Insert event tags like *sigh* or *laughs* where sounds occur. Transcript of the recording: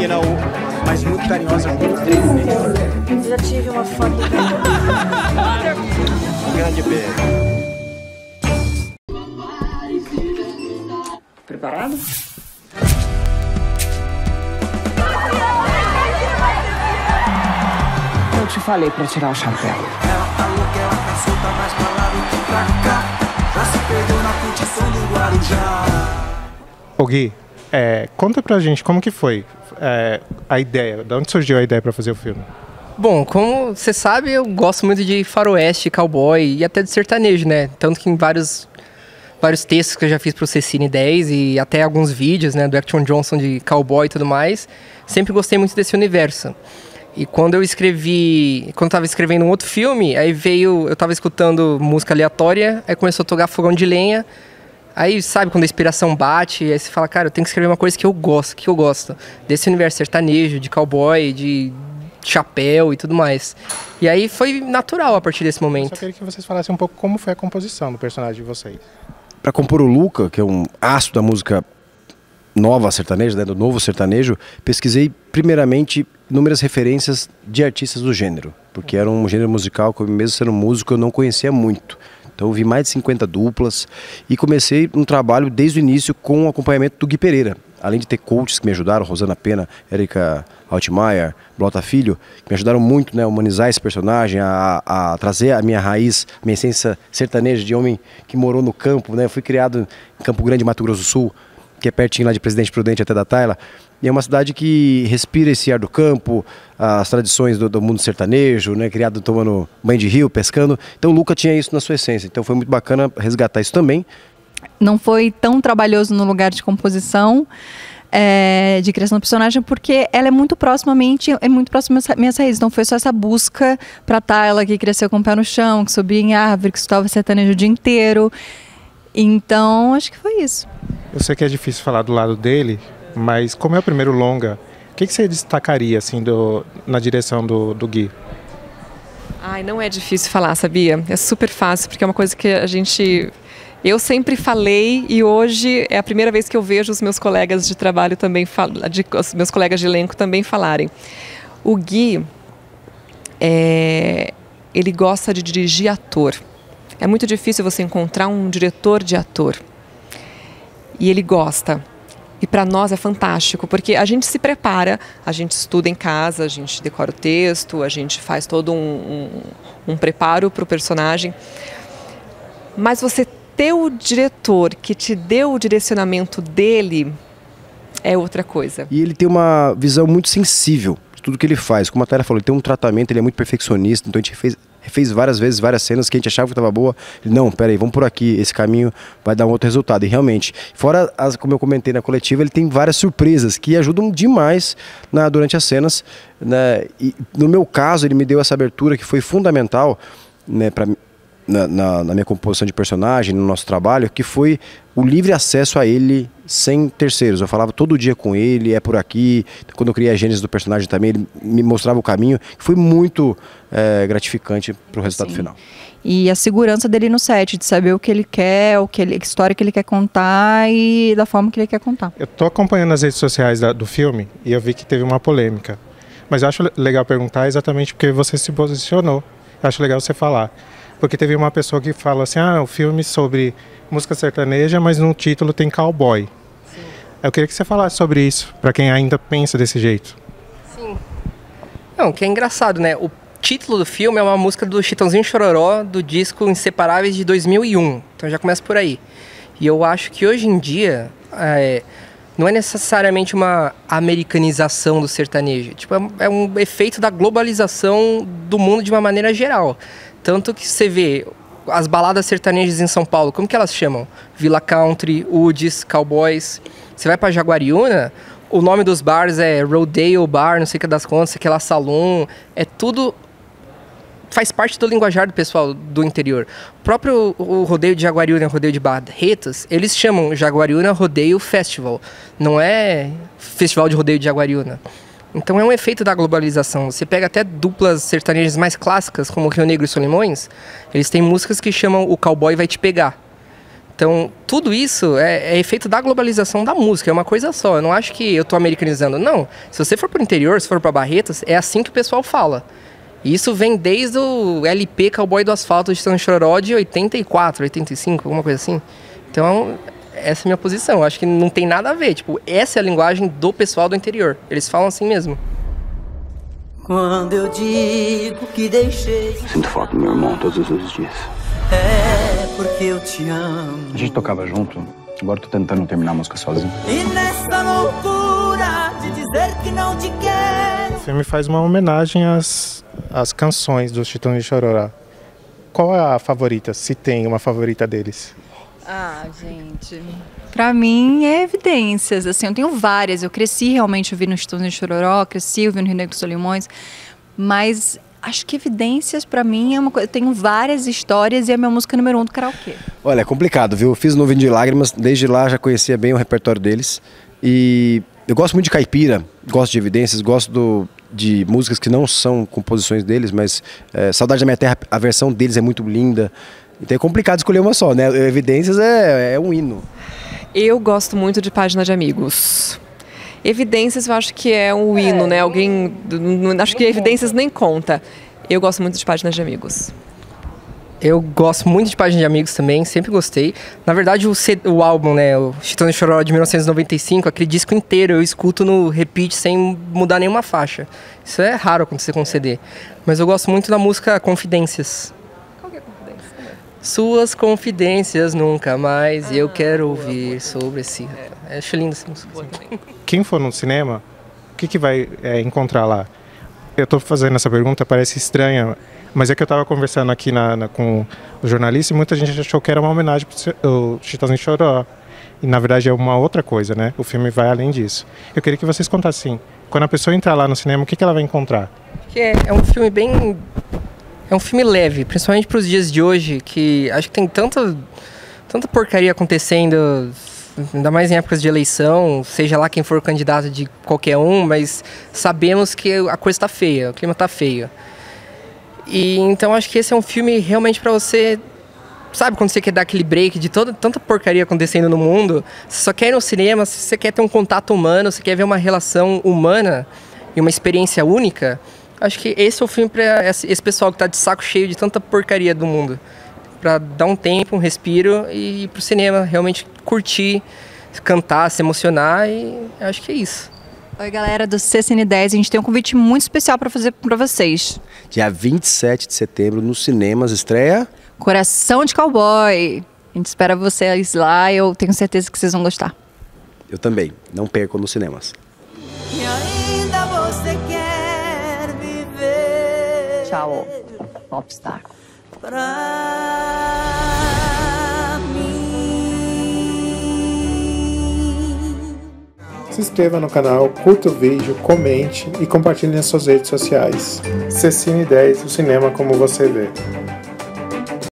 You know, mas muito carinhosa com Já tive uma foto. um grande beijo. Preparado? Eu te falei pra tirar o chapéu. Ela falou que ela tá solta mais pra lá do que pra cá. Já se perdeu na curtição do Guarujá. Ô Gui, é, conta pra gente como que foi é, a ideia, de onde surgiu a ideia pra fazer o filme? Bom, como você sabe, eu gosto muito de faroeste, cowboy e até de sertanejo, né? Tanto que em vários, vários textos que eu já fiz pro Cecine 10 e até alguns vídeos, né, do Action Johnson de cowboy e tudo mais, sempre gostei muito desse universo. E quando eu escrevi, quando eu tava escrevendo um outro filme, aí veio, eu tava escutando música aleatória, aí começou a tocar fogão de lenha. Aí, sabe, quando a inspiração bate, aí você fala, cara, eu tenho que escrever uma coisa que eu gosto, que eu gosto. Desse universo sertanejo, de cowboy, de chapéu e tudo mais. E aí foi natural a partir desse Só momento. queria que vocês falassem um pouco como foi a composição do personagem de vocês. Para compor o Luca, que é um aço da música nova sertaneja, né, do novo sertanejo, pesquisei primeiramente inúmeras referências de artistas do gênero, porque era um gênero musical que eu, mesmo sendo músico eu não conhecia muito. Então eu vi mais de 50 duplas e comecei um trabalho desde o início com o acompanhamento do Gui Pereira. Além de ter coaches que me ajudaram, Rosana Pena, Erika Altmaier, Blota Filho, que me ajudaram muito né, a humanizar esse personagem, a, a trazer a minha raiz, minha essência sertaneja de homem que morou no campo. Né? Fui criado em Campo Grande, Mato Grosso do Sul, que é pertinho lá de Presidente Prudente até da Taila. E é uma cidade que respira esse ar do campo, as tradições do, do mundo sertanejo, né? Criado tomando banho de rio, pescando. Então o Luca tinha isso na sua essência. Então foi muito bacana resgatar isso também. não foi tão trabalhoso no lugar de composição, é, de criação do personagem, porque ela é muito proximamente, é muito próxima às minhas raízes. Então foi só essa busca pra Tayla, que cresceu com o pé no chão, que subia em árvore, que estava sertanejo o dia inteiro. Então, acho que foi isso. Eu sei que é difícil falar do lado dele, mas como é o primeiro longa, o que, que você destacaria assim do, na direção do, do Gui? Ai, não é difícil falar, sabia? É super fácil, porque é uma coisa que a gente. Eu sempre falei e hoje é a primeira vez que eu vejo os meus colegas de trabalho também, de, os meus colegas de elenco também falarem. O Gui, é, ele gosta de dirigir ator. É muito difícil você encontrar um diretor de ator. E ele gosta. E para nós é fantástico, porque a gente se prepara, a gente estuda em casa, a gente decora o texto, a gente faz todo um, um, um preparo para o personagem. Mas você ter o diretor que te deu o direcionamento dele é outra coisa. E ele tem uma visão muito sensível de tudo que ele faz. Como a Tara falou, ele tem um tratamento, ele é muito perfeccionista. Então a gente fez, fez várias vezes, várias cenas que a gente achava que estava boa. Ele, não, peraí, vamos por aqui, esse caminho vai dar um outro resultado. E realmente, fora, as, como eu comentei na coletiva, ele tem várias surpresas que ajudam demais na, durante as cenas. Né? E no meu caso, ele me deu essa abertura que foi fundamental né, para na, na, na minha composição de personagem, no nosso trabalho, que foi o livre acesso a ele sem terceiros. Eu falava todo dia com ele, é por aqui. Quando eu criei a gênese do personagem também, ele me mostrava o caminho. Foi muito é, gratificante para o resultado Sim. final. E a segurança dele no set, de saber o que ele quer, o que ele, que história que ele quer contar e da forma que ele quer contar. Eu tô acompanhando as redes sociais da- do filme e eu vi que teve uma polêmica. Mas eu acho le- legal perguntar exatamente porque você se posicionou. Eu acho legal você falar. Porque teve uma pessoa que fala assim: ah, o filme sobre música sertaneja, mas no título tem cowboy. Eu queria que você falasse sobre isso, para quem ainda pensa desse jeito. Sim. Não, que é engraçado, né? O título do filme é uma música do Chitãozinho Chororó do disco Inseparáveis de 2001. Então já começa por aí. E eu acho que hoje em dia é, não é necessariamente uma americanização do sertanejo. Tipo, é é um efeito da globalização do mundo de uma maneira geral. Tanto que você vê as baladas sertanejas em São Paulo, como que elas chamam? Villa Country, Woods, Cowboys. Você vai pra Jaguariúna, o nome dos bars é Rodeo Bar, não sei o que das contas, sei que lá Salon, é tudo faz parte do linguajar do pessoal do interior. O próprio o rodeio de Jaguariúna, rodeio de Barretas, eles chamam Jaguariúna Rodeio Festival. Não é Festival de Rodeio de Jaguariúna. Então é um efeito da globalização. Você pega até duplas sertanejas mais clássicas, como Rio Negro e Solimões, eles têm músicas que chamam O Cowboy Vai Te Pegar. Então, tudo isso é, é, efeito da globalização da música, é uma coisa só. Eu não acho que eu tô americanizando. Não. Se você for pro interior, se for para Barretos, é assim que o pessoal fala. E isso vem desde o LP Cowboy do Asfalto de São Choró de 84, 85, alguma coisa assim. Então, essa é a minha posição. Eu acho que não tem nada a ver. Tipo, essa é a linguagem do pessoal do interior. Eles falam assim mesmo. Quando eu digo que deixei. Sinto falta do meu irmão todos os dias. É porque eu te amo. A gente tocava junto, agora tô tentando terminar a música sozinho. E nessa loucura de dizer que não te quero. O filme faz uma homenagem às, às canções dos Titãs de Chororá. Qual é a favorita, se tem uma favorita deles? Ah, gente. Pra mim é evidências. Assim, eu tenho várias. Eu cresci realmente ouvindo os Titãs de Chororó, cresci ouvindo Rio Negro dos Solimões, mas acho que evidências para mim é uma coisa. Eu tenho várias histórias e é a minha música número um do karaokê. Olha, é complicado, viu? Eu fiz Nuvem de Lágrimas, desde lá já conhecia bem o repertório deles. E eu gosto muito de caipira, gosto de evidências, gosto do, de músicas que não são composições deles, mas é, Saudade da Minha Terra, a versão deles é muito linda. Então é complicado escolher uma só, né? Evidências é, é um hino. Eu gosto muito de Página de Amigos. Evidências eu acho que é um hino, né? Alguém. Acho que Evidências nem conta. Eu gosto muito de Páginas de Amigos. Eu gosto muito de Página de Amigos também, sempre gostei. Na verdade, o, C, o álbum, né, o Chitão de Choró de 1995, aquele disco inteiro eu escuto no repeat sem mudar nenhuma faixa. Isso é raro acontecer com CD. Mas eu gosto muito da música Confidências. Qual que é a confidência? Suas confidências nunca mais, eu quero ouvir sobre esse... É, acho lindo essa música. assim. *laughs* Quem for no cinema, o que, que vai é, encontrar lá? Eu estou fazendo essa pergunta, parece estranha, mas é que eu estava conversando aqui na, na- com o jornalista e muita gente achou que era uma homenagem para o Chitãozinho Choró. E na verdade é uma outra coisa, né? O filme vai além disso. Eu queria que vocês contassem, quando a pessoa entrar lá no cinema, o que, que ela vai encontrar? Que é, é um filme bem. É um filme leve, principalmente para os dias de hoje, que acho que tem tanta, tanta porcaria acontecendo, ainda mais em épocas de eleição, seja lá quem for o candidato de qualquer um, mas sabemos que a coisa está feia, o clima está feio. E então acho que esse é um filme realmente para você. Sabe quando você quer dar aquele break de toda tanta porcaria acontecendo no mundo? Você só quer ir no cinema, se você quer ter um contato humano, você quer ver uma relação humana e uma experiência única. Acho que esse é o filme para esse pessoal que tá de saco cheio de tanta porcaria do mundo. Pra dar um tempo, um respiro e ir pro cinema, realmente curtir, cantar, se emocionar e acho que é isso. Oi, galera do CCN10. A gente tem um convite muito especial para fazer para vocês. Dia 27 de setembro, nos cinemas, estreia. Coração de Cowboy. A gente espera vocês lá. Eu tenho certeza que vocês vão gostar. Eu também. Não percam nos cinemas. E Tchau, Popstar. Pra mim. Se inscreva no canal, curta o vídeo, comente e compartilhe nas suas redes sociais. Cecine 10, o cinema como você vê.